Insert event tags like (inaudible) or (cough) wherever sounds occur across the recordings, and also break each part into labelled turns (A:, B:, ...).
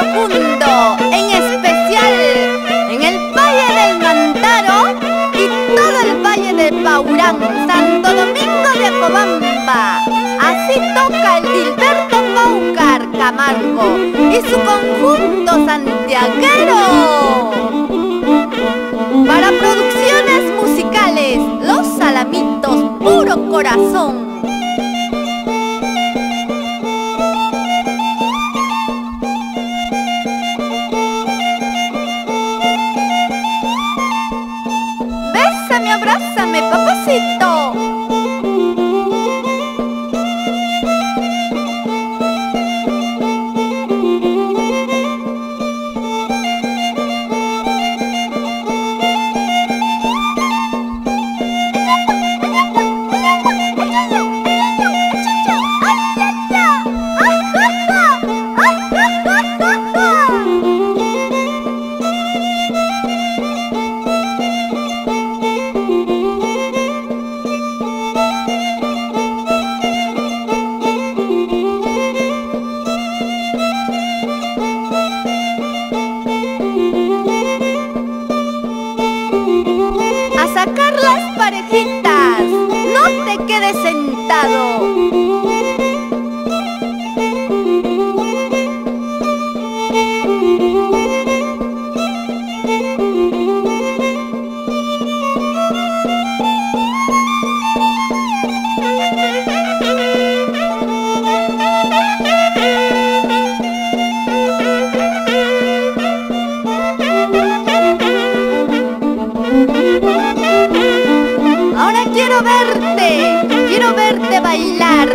A: profundo, en especial en el Valle del Mantaro y todo el Valle de Paurán, Santo Domingo de Acobamba. Así toca el Gilberto Paucar Camargo y su conjunto santiaguero. Para producciones musicales, Los Salamitos, Puro Corazón, abrázame, te quedes sentado. Quiero verte, quiero verte bailar.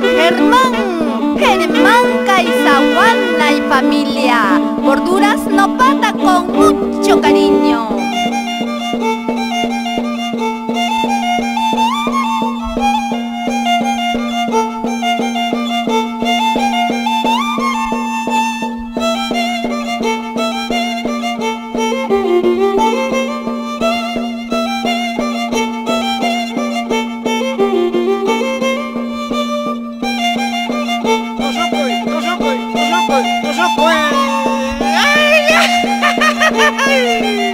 A: Germán, Germán, Caizahuana y familia. Por duras no pata con mucho cariño. Eso fue. ¡Ay! (laughs)